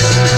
Yeah.